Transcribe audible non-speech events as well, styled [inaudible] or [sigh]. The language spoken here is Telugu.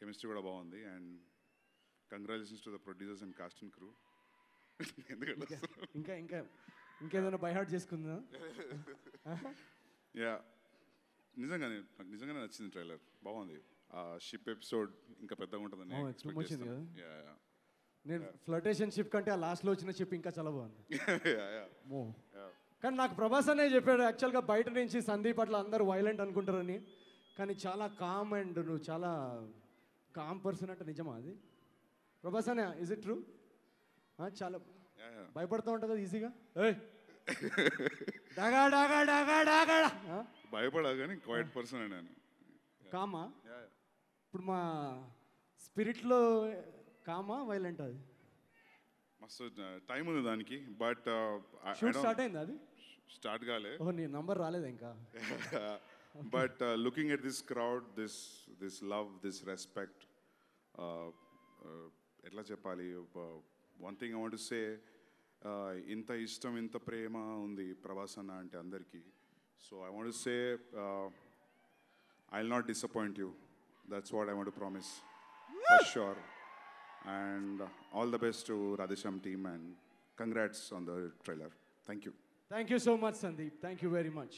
కెమిస్ట్రీ కూడా బాగుంది. And congratulations to the producers and cast and crew. ఎందుకంటే ఇంకా ఇంకా ఇంకేదైనా బైహార్ట్ చేసుకుందా? యా. నిజంగానే నాకు నిజంగానే నచ్చింది ట్రైలర్. బాగుంది. ఆ షిప్ ఎపిసోడ్ ఇంకా పెద్దగా ఉంటుందని. నేను ఫ్లటేషన్ షిప్ కంటే ఆ లాస్ట్లో వచ్చిన షిప్ ఇంకా చాలా బాగుంది. [laughs] కానీ నాకు ప్రభాస్ అనే చెప్పాడు యాక్చువల్గా బయట నుంచి సందీప్ అట్లా అందరూ వైలెంట్ అనుకుంటారని. కానీ చాలా కామ్ అండ్ నువ్వు చాలా కామ్ పర్సన్ అంటే నిజమా అది? ప్రభాస్ అనే ఇజ్ ఇట్ ట్రూ చాలా. భయపడుతూ ఉంటుంది ఈజీగా ఏయ్! [laughs] డాగా డాగా డాగా డాగా భయపడా కానీ క్వైట్ పర్సన్ నేను. కామా. ఇప్పుడు మా స్పిరిట్లో కామా వైలెంట్ అది? మస్తు టైం ఉంది దానికి బట్ స్టార్ట్ అయింది అది? స్టార్ట్ కాలే. ఓహో నీ నంబర్ రాలేదు ఇంకా? [laughs] [laughs] but looking at this crowd this this love this respect ఎట్లా చెప్పాలి one thing I want say ఇంత ఇష్టం ఇంత ప్రేమ ఉంది ప్రభాస్ అన్న అంటే అందరికీ so I want say I will not disappoint you that's what I want promise for sure and all the best to Radhe Shyam team and congrats on the trailer thank you thank you so much Sandeep thank you very much